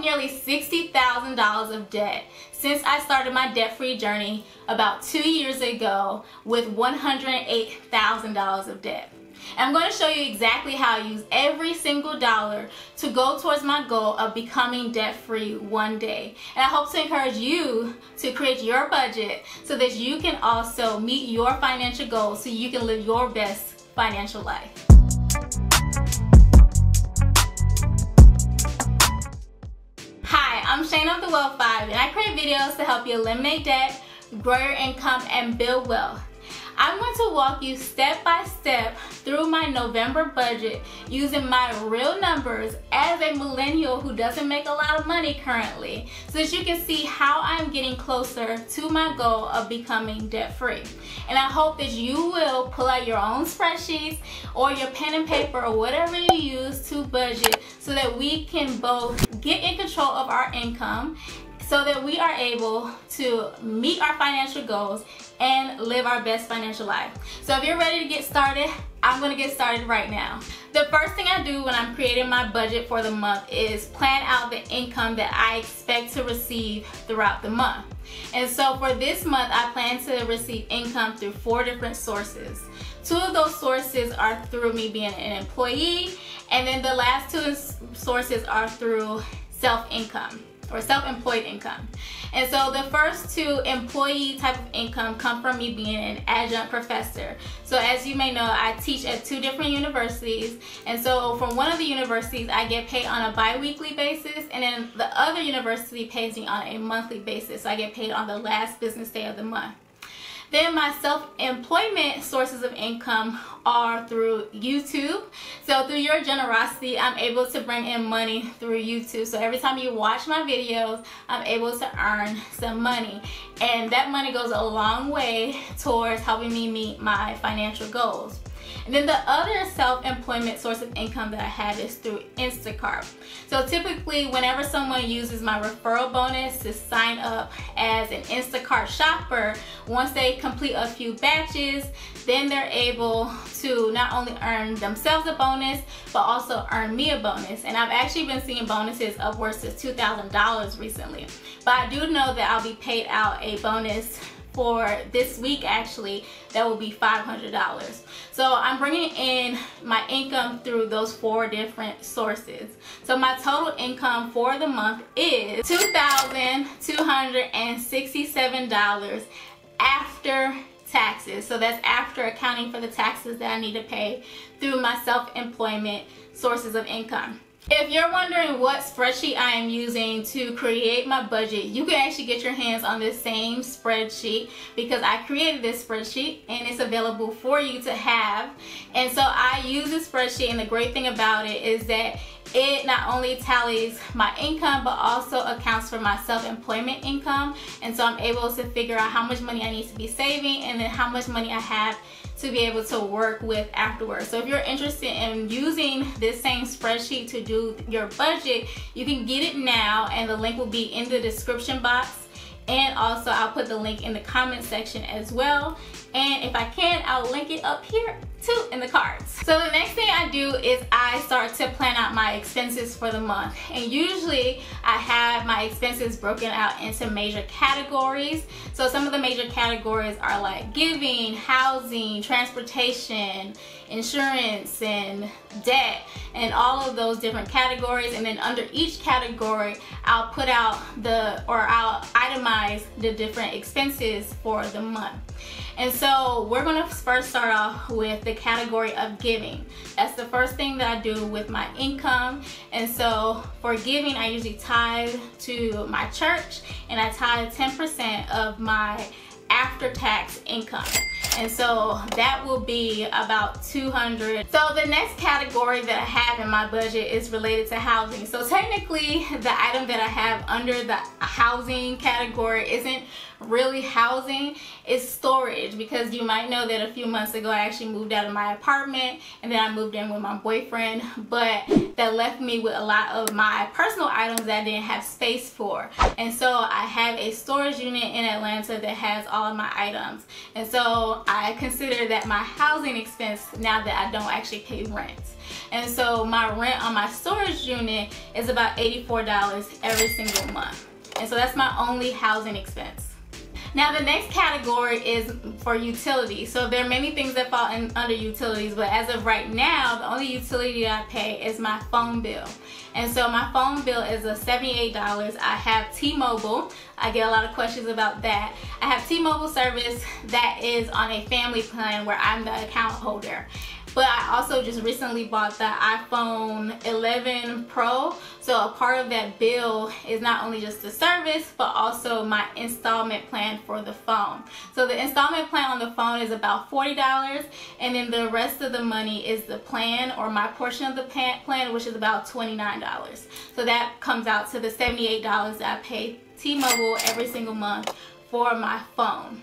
nearly $60,000 of debt since I started my debt-free journey about two years ago with $108,000 of debt. I'm going to show you exactly how I use every single dollar to go towards my goal of becoming debt-free one day. And I hope to encourage you to create your budget so that you can also meet your financial goals so you can live your best financial life. Shane of the Wealth Vibe and I create videos to help you eliminate debt, grow your income, and build wealth. I'm going to walk you step by step through my November budget using my real numbers as a millennial who doesn't make a lot of money currently so that you can see how I'm getting closer to my goal of becoming debt free. And I hope that you will pull out your own spreadsheets or your pen and paper or whatever you use to budget so that we can both get in control of our income so that we are able to meet our financial goals and live our best financial life. So if you're ready to get started, I'm gonna get started right now. The first thing I do when I'm creating my budget for the month is plan out the income that I expect to receive throughout the month. And so for this month, I plan to receive income through four different sources. Two of those sources are through me being an employee, and then the last two sources are through self-income or self-employed income. And so the first two employee type of income come from me being an adjunct professor. So as you may know, I teach at two different universities. And so from one of the universities, I get paid on a bi-weekly basis. And then the other university pays me on a monthly basis. So I get paid on the last business day of the month. Then my self-employment sources of income are through YouTube. So through your generosity, I'm able to bring in money through YouTube. So every time you watch my videos, I'm able to earn some money. And that money goes a long way towards helping me meet my financial goals. And then the other self-employment source of income that I have is through Instacart. So typically whenever someone uses my referral bonus to sign up as an Instacart shopper, once they complete a few batches, then they're able to not only earn themselves a bonus, but also earn me a bonus. And I've actually been seeing bonuses upwards to $2,000 recently. But I do know that I'll be paid out a bonus for this week actually that will be $500 so I'm bringing in my income through those four different sources. So my total income for the month is $2,267 after taxes. So that's after accounting for the taxes that I need to pay through my self-employment sources of income if you're wondering what spreadsheet I am using to create my budget, you can actually get your hands on this same spreadsheet because I created this spreadsheet and it's available for you to have. And so I use this spreadsheet and the great thing about it is that it not only tallies my income but also accounts for my self-employment income and so I'm able to figure out how much money I need to be saving and then how much money I have to be able to work with afterwards. So if you're interested in using this same spreadsheet to do your budget, you can get it now and the link will be in the description box. And also I'll put the link in the comment section as well. And if I can, I'll link it up here too in the cards. So the next thing I do is I start to plan out my expenses for the month. And usually I have my expenses broken out into major categories. So some of the major categories are like giving, housing, transportation, insurance, and debt, and all of those different categories. And then under each category, I'll put out the, or I'll itemize the different expenses for the month. And so we're gonna first start off with the category of giving. That's the first thing that I do with my income. And so for giving, I usually tithe to my church and I tithe 10% of my after-tax income. And so that will be about 200. So the next category that I have in my budget is related to housing. So technically the item that I have under the housing category isn't really housing is storage. Because you might know that a few months ago I actually moved out of my apartment and then I moved in with my boyfriend. But that left me with a lot of my personal items that I didn't have space for. And so I have a storage unit in Atlanta that has all of my items. And so I consider that my housing expense now that I don't actually pay rent. And so my rent on my storage unit is about $84 every single month. And so that's my only housing expense. Now the next category is for utilities. So there are many things that fall in, under utilities, but as of right now, the only utility that I pay is my phone bill. And so my phone bill is a $78. I have T-Mobile. I get a lot of questions about that. I have T-Mobile service that is on a family plan where I'm the account holder. But I also just recently bought the iPhone 11 Pro. So a part of that bill is not only just the service, but also my installment plan for the phone. So the installment plan on the phone is about $40 and then the rest of the money is the plan or my portion of the plan, which is about $29. So that comes out to the $78 that I pay T-Mobile every single month for my phone.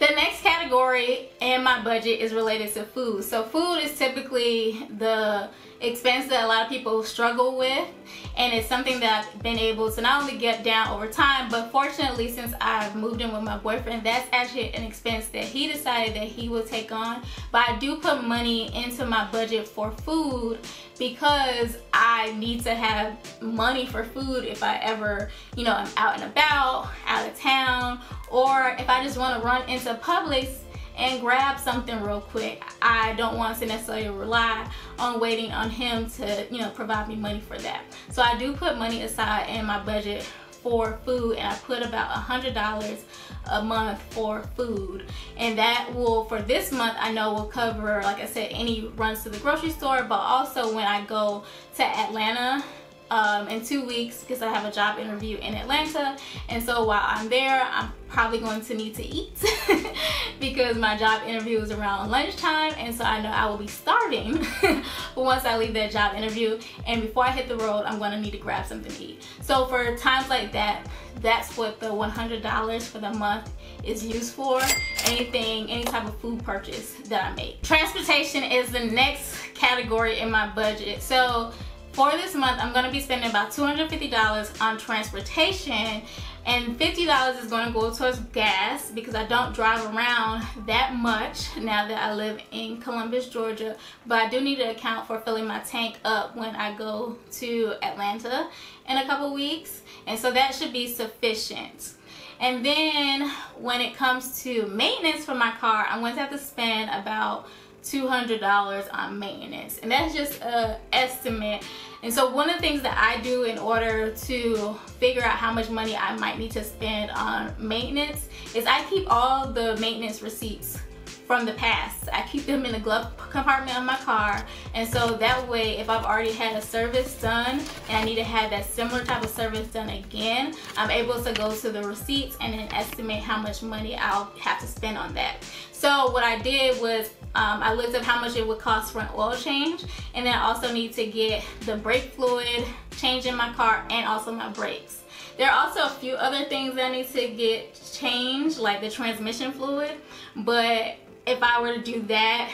The next category in my budget is related to food. So food is typically the expense that a lot of people struggle with. And it's something that I've been able to not only get down over time but fortunately since I've moved in with my boyfriend that's actually an expense that he decided that he will take on. But I do put money into my budget for food because I need to have money for food if I ever you know I'm out and about out of town or if I just want to run into Publix and grab something real quick. I don't want to necessarily rely on waiting on him to, you know, provide me money for that. So I do put money aside in my budget for food and I put about a hundred dollars a month for food and that will for this month I know will cover like I said any runs to the grocery store but also when I go to Atlanta um, in two weeks because I have a job interview in Atlanta and so while I'm there I'm probably going to need to eat because my job interview is around lunchtime and so I know I will be starving but once I leave that job interview and before I hit the road I'm going to need to grab something to eat. So for times like that that's what the $100 for the month is used for anything any type of food purchase that I make. Transportation is the next category in my budget. So for this month, I'm gonna be spending about $250 on transportation and $50 is gonna go towards gas because I don't drive around that much now that I live in Columbus, Georgia. But I do need to account for filling my tank up when I go to Atlanta in a couple weeks. And so that should be sufficient. And then when it comes to maintenance for my car, I'm going to have to spend about $200 on maintenance. And that's just a estimate. And so one of the things that I do in order to figure out how much money I might need to spend on maintenance is I keep all the maintenance receipts from the past. I keep them in the glove compartment of my car and so that way if I've already had a service done and I need to have that similar type of service done again, I'm able to go to the receipts and then estimate how much money I'll have to spend on that. So what I did was um, I looked up how much it would cost for an oil change and then I also need to get the brake fluid change in my car and also my brakes. There are also a few other things that I need to get changed like the transmission fluid but if I were to do that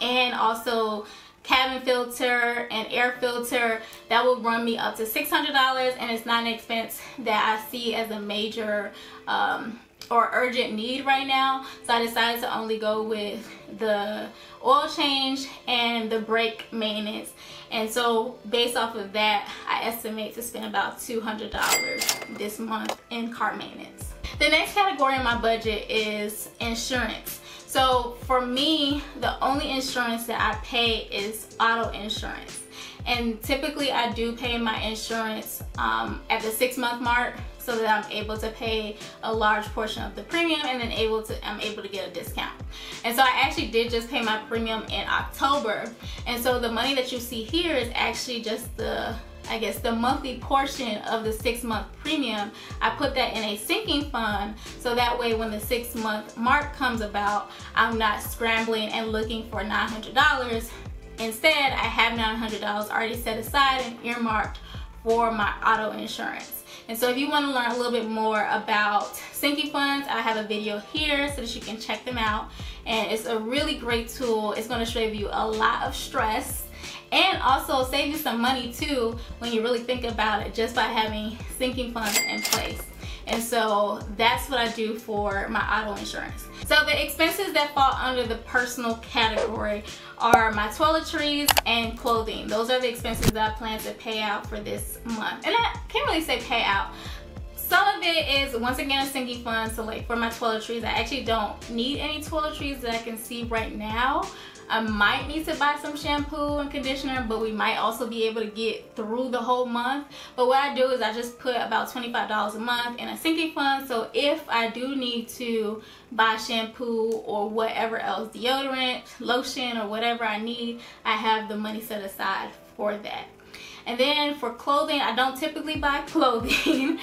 and also cabin filter and air filter that will run me up to $600 and it's not an expense that I see as a major um, or urgent need right now so I decided to only go with the oil change and the brake maintenance and so based off of that I estimate to spend about $200 this month in car maintenance. The next category in my budget is insurance. So for me, the only insurance that I pay is auto insurance. And typically I do pay my insurance um, at the six month mark so that I'm able to pay a large portion of the premium and then able to I'm able to get a discount. And so I actually did just pay my premium in October. And so the money that you see here is actually just the I guess the monthly portion of the six month premium, I put that in a sinking fund so that way when the six month mark comes about, I'm not scrambling and looking for $900. Instead, I have $900 already set aside and earmarked for my auto insurance. And so if you want to learn a little bit more about sinking funds, I have a video here so that you can check them out. And it's a really great tool. It's going to save you a lot of stress and also save you some money too when you really think about it just by having sinking funds in place. And so that's what I do for my auto insurance. So the expenses that fall under the personal category are my toiletries and clothing. Those are the expenses that I plan to pay out for this month. And I can't really say pay out. Some of it is, once again, a sinking fund. So like for my toiletries, I actually don't need any toiletries that I can see right now. I might need to buy some shampoo and conditioner, but we might also be able to get through the whole month. But what I do is I just put about $25 a month in a sinking fund. So if I do need to buy shampoo or whatever else, deodorant, lotion, or whatever I need, I have the money set aside for that. And then for clothing, I don't typically buy clothing,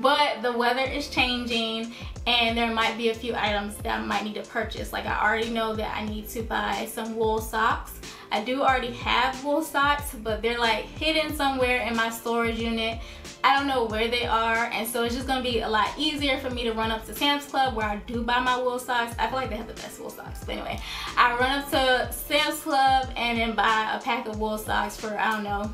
but the weather is changing and there might be a few items that I might need to purchase. Like I already know that I need to buy some wool socks. I do already have wool socks, but they're like hidden somewhere in my storage unit. I don't know where they are, and so it's just gonna be a lot easier for me to run up to Sam's Club where I do buy my wool socks. I feel like they have the best wool socks, but anyway. I run up to Sam's Club and then buy a pack of wool socks for, I don't know,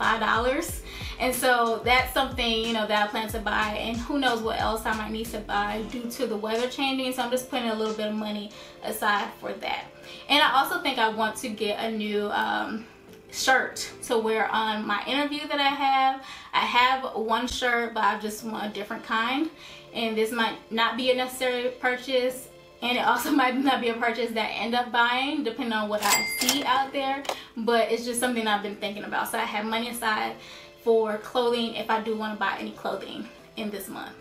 $5 and so that's something you know that I plan to buy. And who knows what else I might need to buy due to the weather changing. So I'm just putting a little bit of money aside for that. And I also think I want to get a new um, shirt to wear on my interview that I have. I have one shirt but I just want a different kind. And this might not be a necessary purchase and it also might not be a purchase that I end up buying depending on what I see out there but it's just something I've been thinking about so I have money aside for clothing if I do want to buy any clothing in this month.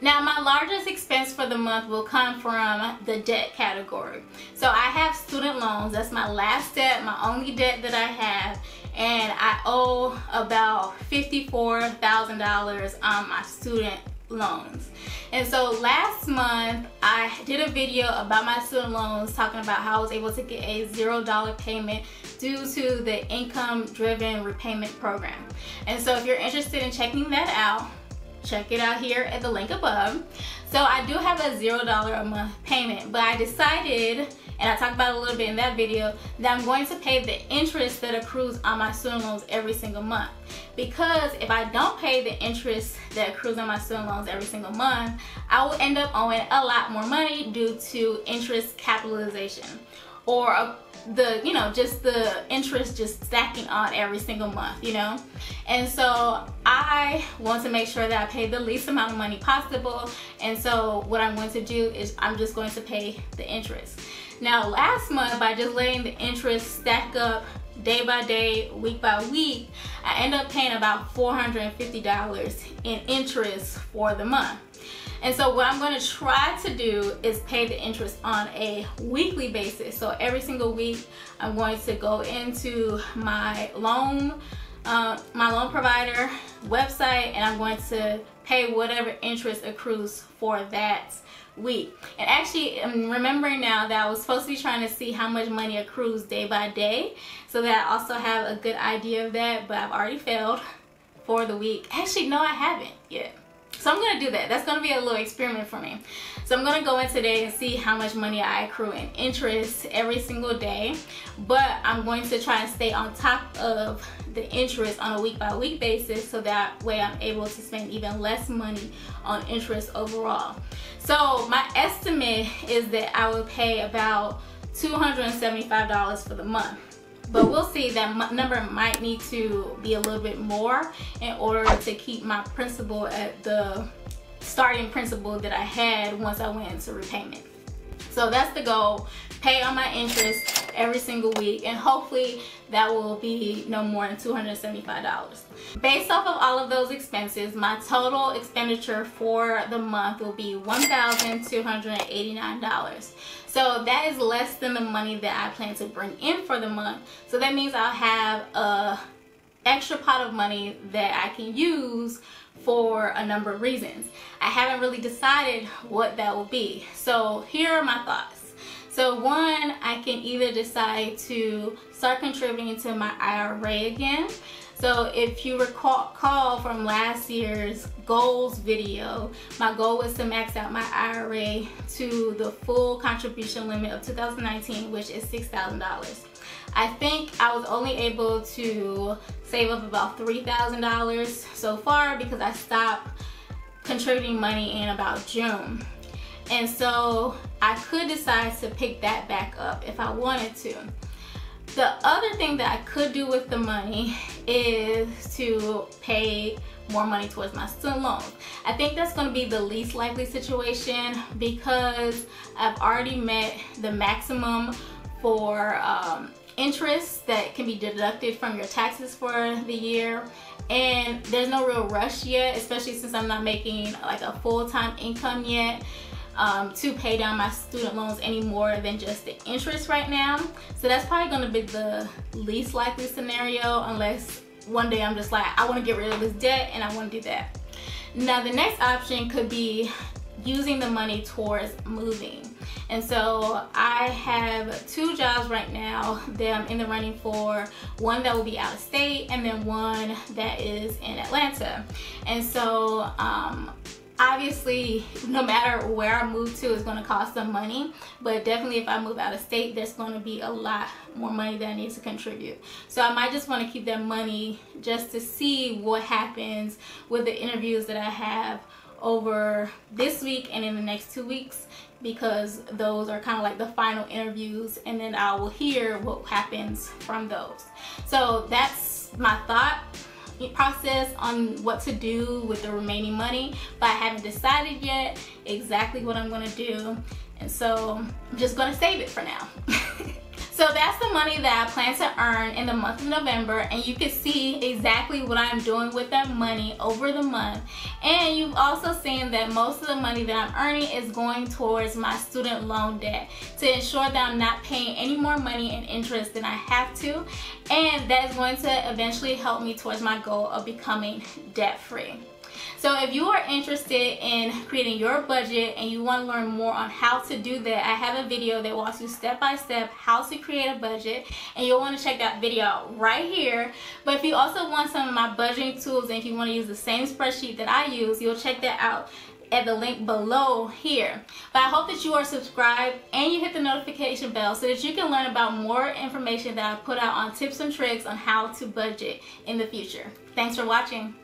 Now my largest expense for the month will come from the debt category. So I have student loans, that's my last debt, my only debt that I have and I owe about $54,000 on my student loans. And so last month I did a video about my student loans talking about how I was able to get a zero dollar payment due to the income driven repayment program. And so if you're interested in checking that out, check it out here at the link above. So I do have a zero dollar a month payment, but I decided and I talked about a little bit in that video, that I'm going to pay the interest that accrues on my student loans every single month. Because if I don't pay the interest that accrues on my student loans every single month, I will end up owing a lot more money due to interest capitalization. Or a, the you know just the interest just stacking on every single month you know? And so I want to make sure that I pay the least amount of money possible. And so what I'm going to do is I'm just going to pay the interest now last month by just letting the interest stack up day by day, week by week, I end up paying about $450 in interest for the month. And so what I'm going to try to do is pay the interest on a weekly basis. So every single week, I'm going to go into my loan, uh, my loan provider website, and I'm going to pay whatever interest accrues for that week. And actually, I'm remembering now that I was supposed to be trying to see how much money accrues day by day so that I also have a good idea of that, but I've already failed for the week. Actually, no, I haven't yet. So I'm gonna do that. That's gonna be a little experiment for me. So I'm gonna go in today and see how much money I accrue in interest every single day. But I'm going to try and stay on top of the interest on a week by week basis so that way I'm able to spend even less money on interest overall. So my estimate is that I will pay about $275 for the month. But we'll see that number might need to be a little bit more in order to keep my principal at the starting principal that I had once I went into repayment. So that's the goal, pay on my interest every single week and hopefully that will be no more than $275. Based off of all of those expenses, my total expenditure for the month will be $1,289. So that is less than the money that I plan to bring in for the month. So that means I'll have a extra pot of money that I can use for a number of reasons. I haven't really decided what that will be. So here are my thoughts. So one, I can either decide to start contributing to my IRA again. So if you recall from last year's goals video, my goal was to max out my IRA to the full contribution limit of 2019, which is $6,000. I think I was only able to save up about $3,000 so far because I stopped contributing money in about June. And so I could decide to pick that back up if I wanted to. The other thing that I could do with the money is to pay more money towards my student loans. I think that's going to be the least likely situation because I've already met the maximum for um, interest that can be deducted from your taxes for the year and there's no real rush yet especially since I'm not making like a full-time income yet um, to pay down my student loans any more than just the interest right now. So that's probably gonna be the least likely scenario unless one day I'm just like, I wanna get rid of this debt and I wanna do that. Now the next option could be using the money towards moving. And so I have two jobs right now that I'm in the running for. One that will be out of state and then one that is in Atlanta. And so um, obviously no matter where I move to is going to cost some money but definitely if I move out of state there's going to be a lot more money that I need to contribute. So I might just want to keep that money just to see what happens with the interviews that I have over this week and in the next two weeks because those are kind of like the final interviews and then I will hear what happens from those. So that's my thought process on what to do with the remaining money but I haven't decided yet exactly what I'm gonna do. And so I'm just gonna save it for now So that's the money that I plan to earn in the month of November and you can see exactly what I'm doing with that money over the month. And you've also seen that most of the money that I'm earning is going towards my student loan debt to ensure that I'm not paying any more money in interest than I have to. And that is going to eventually help me towards my goal of becoming debt free. So if you are interested in creating your budget and you want to learn more on how to do that, I have a video that walks you step by step how to create a budget and you'll want to check that video out right here. But if you also want some of my budgeting tools and if you want to use the same spreadsheet that I use, you'll check that out at the link below here. But I hope that you are subscribed and you hit the notification bell so that you can learn about more information that I put out on tips and tricks on how to budget in the future. Thanks for watching.